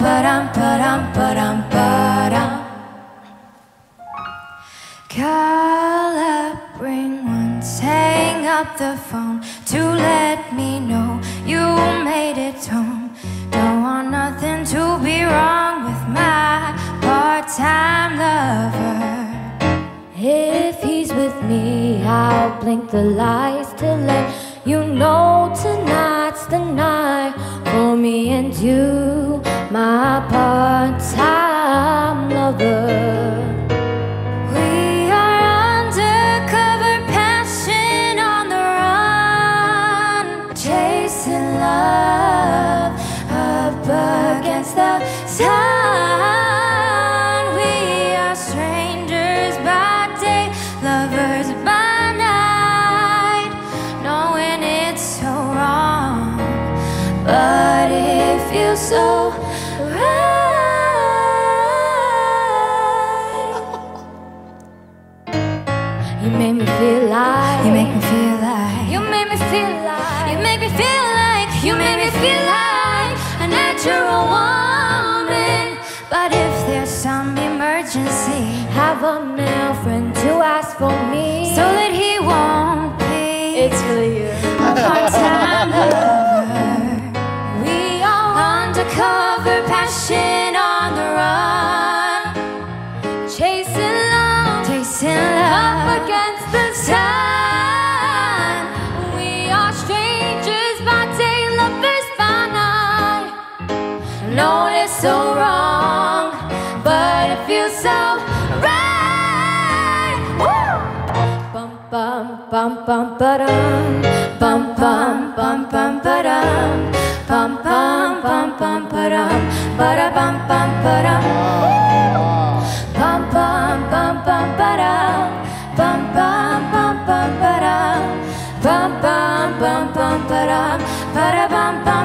param param param param. Calabring once hang up the phone to let me know you made it home. Don't want nothing to be wrong with my part-time lover. If he's with me I'll blink the lights to let you know my part-time lover. We are undercover passion on the run, chasing love up against the sun. We are strangers by day, lovers by night, knowing it's so wrong, but it feels so me feel like You make me feel like You make me feel like You make me feel like You make me feel like A natural woman But if there's some emergency have a male friend to ask for me. So that he won't be it's for you. a part-time lover We are undercover passion know it's so wrong, but it feels so right. Woo! Bum bum bum bum ba dum, bum bum bum bum ba dum, bum bum bum bum ba dum, ba da bum bum ba dum. Bum bum bum bum ba dum, bum bum bum bum ba dum, bum bum bum bum ba dum, ba da bum bum.